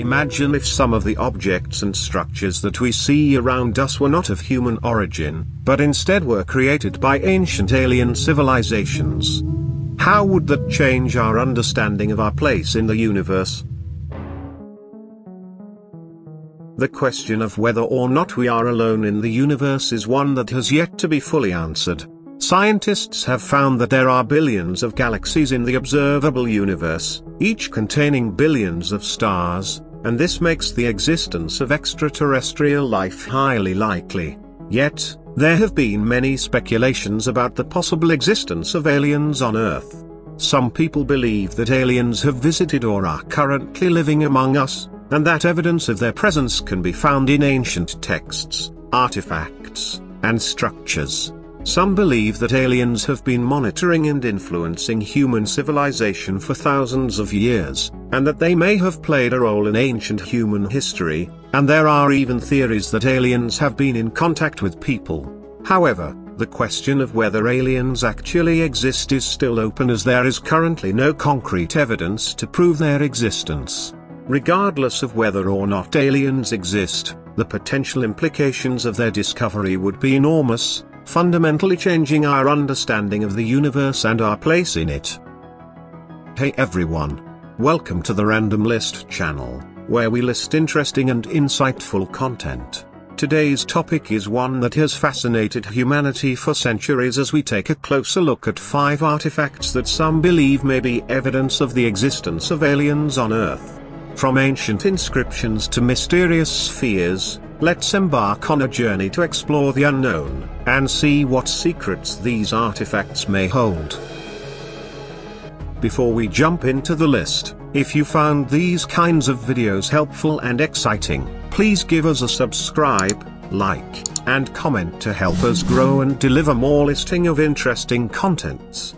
Imagine if some of the objects and structures that we see around us were not of human origin, but instead were created by ancient alien civilizations. How would that change our understanding of our place in the universe? The question of whether or not we are alone in the universe is one that has yet to be fully answered. Scientists have found that there are billions of galaxies in the observable universe, each containing billions of stars, and this makes the existence of extraterrestrial life highly likely. Yet, there have been many speculations about the possible existence of aliens on Earth. Some people believe that aliens have visited or are currently living among us, and that evidence of their presence can be found in ancient texts, artifacts, and structures. Some believe that aliens have been monitoring and influencing human civilization for thousands of years, and that they may have played a role in ancient human history, and there are even theories that aliens have been in contact with people. However, the question of whether aliens actually exist is still open as there is currently no concrete evidence to prove their existence. Regardless of whether or not aliens exist, the potential implications of their discovery would be enormous, fundamentally changing our understanding of the universe and our place in it. Hey everyone! Welcome to the Random List channel, where we list interesting and insightful content. Today's topic is one that has fascinated humanity for centuries as we take a closer look at five artifacts that some believe may be evidence of the existence of aliens on Earth. From ancient inscriptions to mysterious spheres, let's embark on a journey to explore the unknown, and see what secrets these artifacts may hold. Before we jump into the list, if you found these kinds of videos helpful and exciting, please give us a subscribe, like, and comment to help us grow and deliver more listing of interesting contents.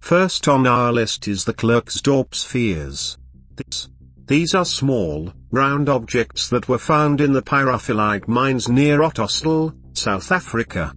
First on our list is the Klerksdorp spheres. This, these are small, round objects that were found in the pyrophyllite mines near Ottosdal, South Africa.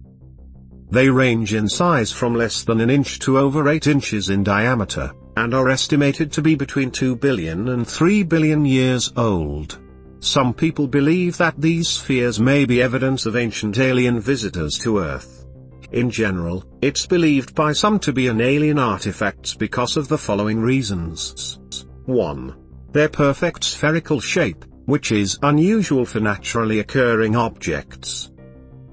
They range in size from less than an inch to over 8 inches in diameter, and are estimated to be between 2 billion and 3 billion years old. Some people believe that these spheres may be evidence of ancient alien visitors to Earth. In general, it's believed by some to be an alien artifacts because of the following reasons. 1. Their perfect spherical shape, which is unusual for naturally occurring objects.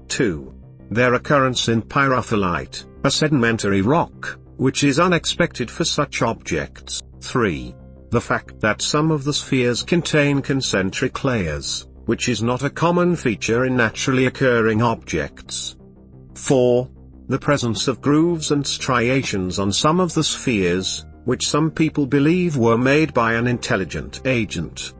2. Their occurrence in pyrophyllite, a sedimentary rock, which is unexpected for such objects. 3. The fact that some of the spheres contain concentric layers, which is not a common feature in naturally occurring objects. 4. The presence of grooves and striations on some of the spheres, which some people believe were made by an intelligent agent.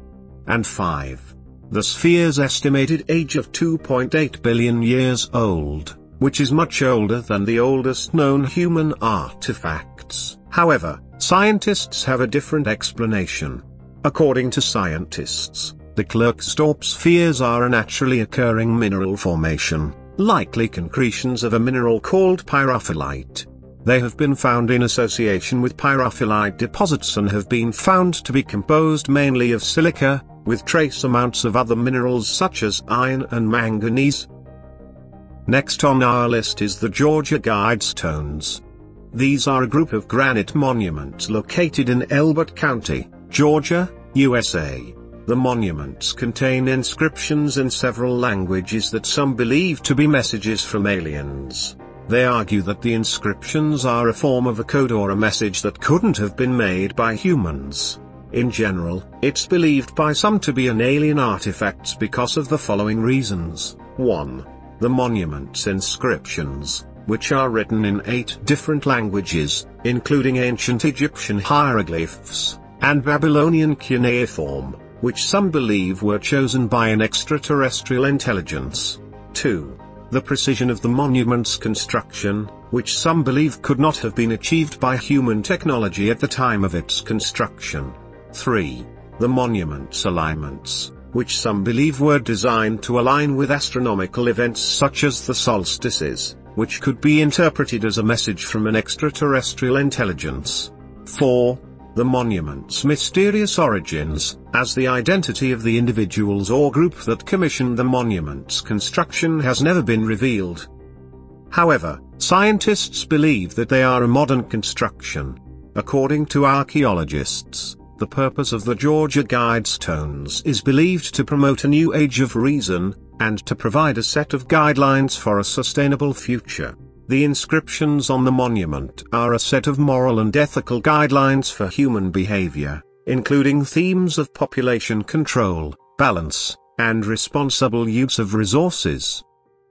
And 5. The sphere's estimated age of 2.8 billion years old, which is much older than the oldest known human artifacts. However, scientists have a different explanation. According to scientists, the Klerksdorp spheres are a naturally occurring mineral formation, likely concretions of a mineral called pyrophyllite. They have been found in association with pyrophyllite deposits and have been found to be composed mainly of silica, with trace amounts of other minerals such as iron and manganese. Next on our list is the Georgia Guidestones. These are a group of granite monuments located in Elbert County, Georgia, USA. The monuments contain inscriptions in several languages that some believe to be messages from aliens. They argue that the inscriptions are a form of a code or a message that couldn't have been made by humans. In general, it's believed by some to be an alien artifacts because of the following reasons. 1. The monument's inscriptions, which are written in eight different languages, including ancient Egyptian hieroglyphs, and Babylonian cuneiform, which some believe were chosen by an extraterrestrial intelligence. 2. The precision of the monument's construction, which some believe could not have been achieved by human technology at the time of its construction. 3. The monument's alignments, which some believe were designed to align with astronomical events such as the solstices, which could be interpreted as a message from an extraterrestrial intelligence. 4 the monument's mysterious origins, as the identity of the individuals or group that commissioned the monument's construction has never been revealed. However, scientists believe that they are a modern construction. According to archaeologists, the purpose of the Georgia Guidestones is believed to promote a new age of reason, and to provide a set of guidelines for a sustainable future. The inscriptions on the monument are a set of moral and ethical guidelines for human behavior, including themes of population control, balance, and responsible use of resources.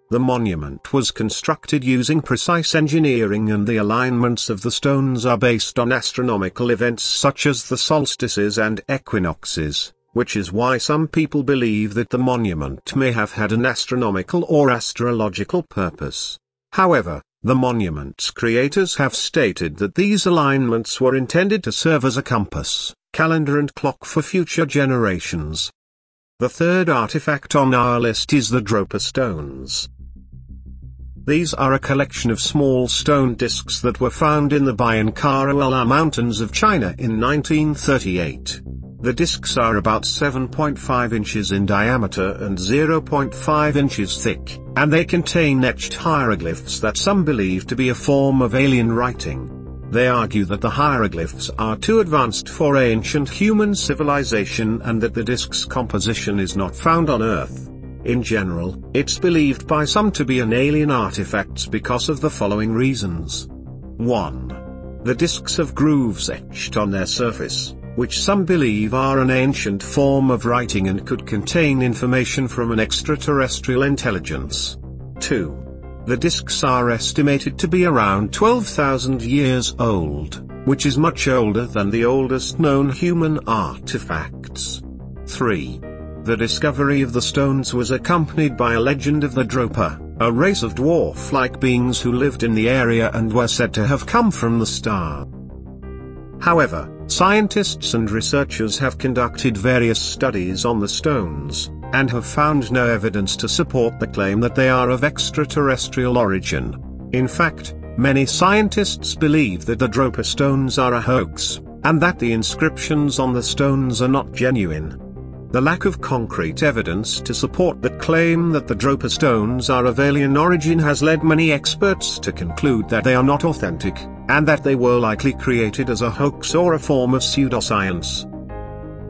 The monument was constructed using precise engineering and the alignments of the stones are based on astronomical events such as the solstices and equinoxes, which is why some people believe that the monument may have had an astronomical or astrological purpose. However, the monument's creators have stated that these alignments were intended to serve as a compass, calendar and clock for future generations. The third artifact on our list is the Dropa stones. These are a collection of small stone discs that were found in the Baian-Kara-Ula Mountains of China in 1938. The discs are about 7.5 inches in diameter and 0.5 inches thick, and they contain etched hieroglyphs that some believe to be a form of alien writing. They argue that the hieroglyphs are too advanced for ancient human civilization and that the disc's composition is not found on Earth. In general, it's believed by some to be an alien artifacts because of the following reasons. 1. The discs have grooves etched on their surface, which some believe are an ancient form of writing and could contain information from an extraterrestrial intelligence. 2. The discs are estimated to be around 12,000 years old, which is much older than the oldest known human artifacts. 3. The discovery of the stones was accompanied by a legend of the Dropa, a race of dwarf-like beings who lived in the area and were said to have come from the star. However, scientists and researchers have conducted various studies on the stones, and have found no evidence to support the claim that they are of extraterrestrial origin. In fact, many scientists believe that the Dropa stones are a hoax, and that the inscriptions on the stones are not genuine. The lack of concrete evidence to support the claim that the Dropa stones are of alien origin has led many experts to conclude that they are not authentic, and that they were likely created as a hoax or a form of pseudoscience.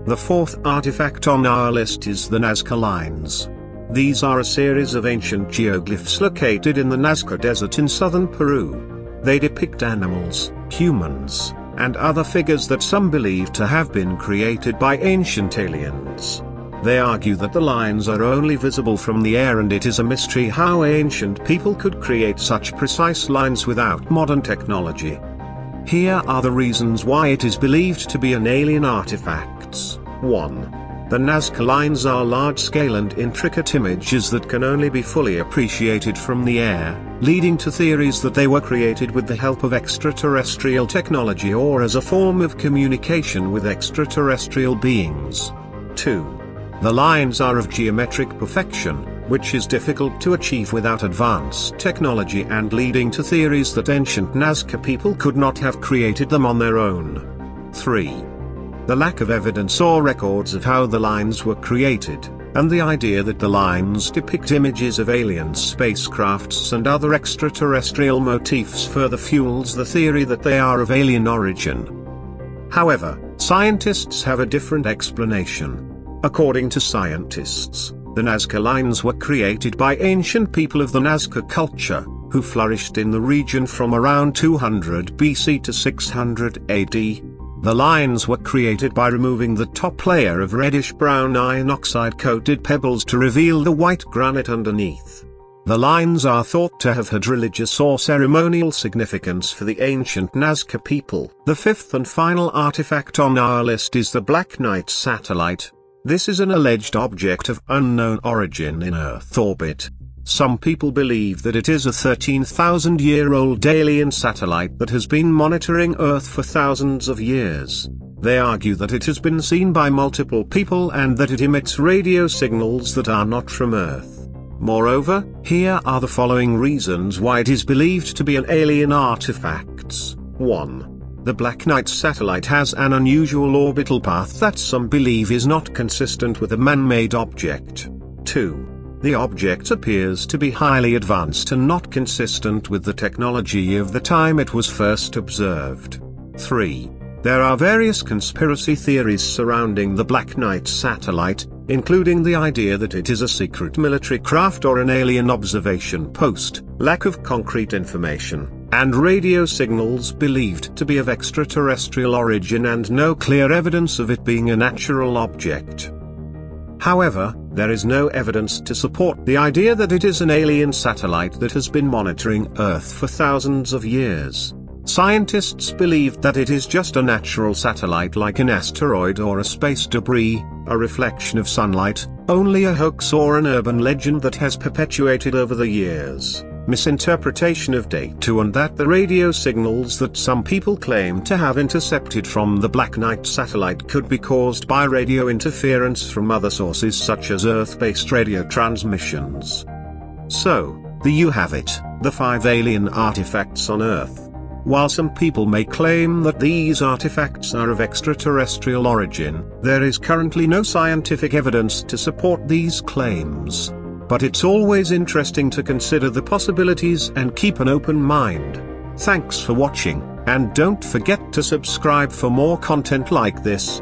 The fourth artifact on our list is the Nazca Lines. These are a series of ancient geoglyphs located in the Nazca Desert in southern Peru. They depict animals, humans, and other figures that some believe to have been created by ancient aliens. They argue that the lines are only visible from the air and it is a mystery how ancient people could create such precise lines without modern technology. Here are the reasons why it is believed to be an alien artifacts. 1. The Nazca lines are large-scale and intricate images that can only be fully appreciated from the air, leading to theories that they were created with the help of extraterrestrial technology or as a form of communication with extraterrestrial beings. 2. The lines are of geometric perfection, which is difficult to achieve without advanced technology and leading to theories that ancient Nazca people could not have created them on their own. 3 the lack of evidence or records of how the lines were created, and the idea that the lines depict images of alien spacecrafts and other extraterrestrial motifs further fuels the theory that they are of alien origin. However, scientists have a different explanation. According to scientists, the Nazca lines were created by ancient people of the Nazca culture, who flourished in the region from around 200 BC to 600 AD, the lines were created by removing the top layer of reddish-brown iron oxide-coated pebbles to reveal the white granite underneath. The lines are thought to have had religious or ceremonial significance for the ancient Nazca people. The fifth and final artifact on our list is the Black Knight satellite. This is an alleged object of unknown origin in Earth orbit, some people believe that it is a 13,000-year-old alien satellite that has been monitoring Earth for thousands of years. They argue that it has been seen by multiple people and that it emits radio signals that are not from Earth. Moreover, here are the following reasons why it is believed to be an alien artifacts. 1. The Black Knight satellite has an unusual orbital path that some believe is not consistent with a man-made object. 2. The object appears to be highly advanced and not consistent with the technology of the time it was first observed. 3. There are various conspiracy theories surrounding the Black Knight satellite, including the idea that it is a secret military craft or an alien observation post, lack of concrete information, and radio signals believed to be of extraterrestrial origin and no clear evidence of it being a natural object. However, there is no evidence to support the idea that it is an alien satellite that has been monitoring Earth for thousands of years. Scientists believe that it is just a natural satellite like an asteroid or a space debris, a reflection of sunlight, only a hoax or an urban legend that has perpetuated over the years, misinterpretation of data and that the radio signals that some people claim to have intercepted from the Black Knight satellite could be caused by radio interference from other sources such as Earth-based radio transmissions. So, there you have it, the five alien artifacts on Earth. While some people may claim that these artifacts are of extraterrestrial origin, there is currently no scientific evidence to support these claims. But it's always interesting to consider the possibilities and keep an open mind. Thanks for watching, and don't forget to subscribe for more content like this.